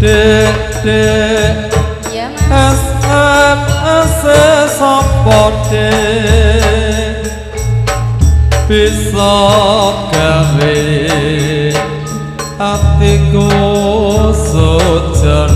dek dek ya mas. SMS sapa dek bisa gawe atiku sujana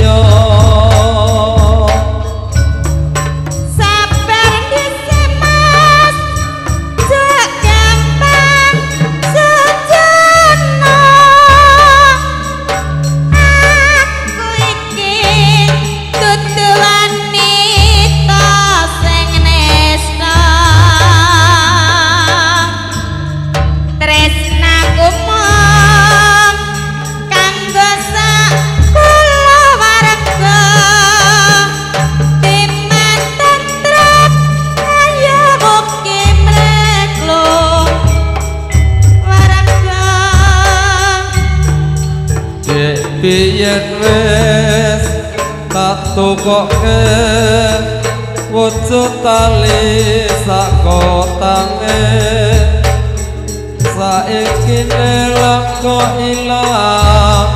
biyen wis tak tukoke wujud tali sak kotange. Saiki nelako ilang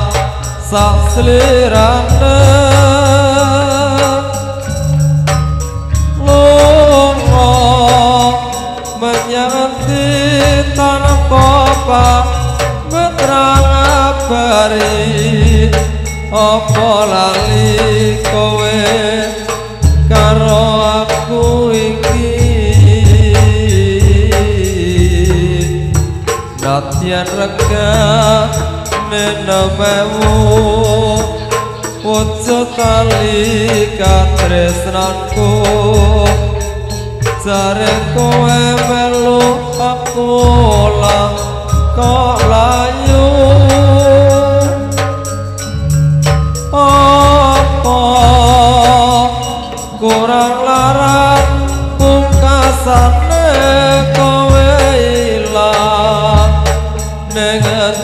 sak slirane pamitra ngabari apa lali kowe karo aku iki? Natyan rega menemewu Wujud tali katresnanku. Jare kowe melu aku lah kok layu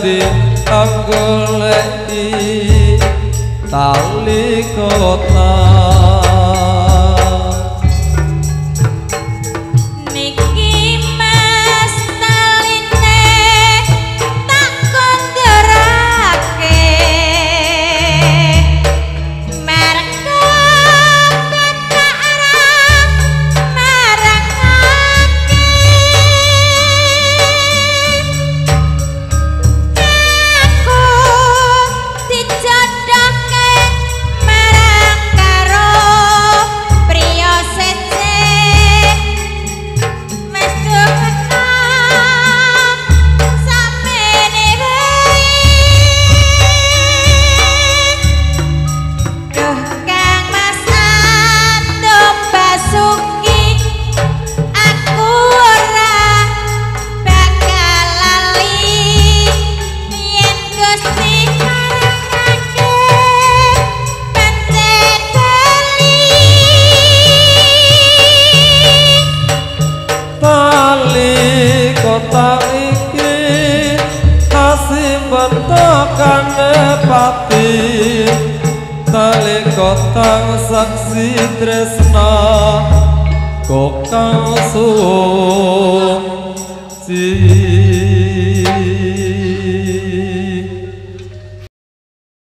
Aku leki tali kota saksi tresna kokang suwung si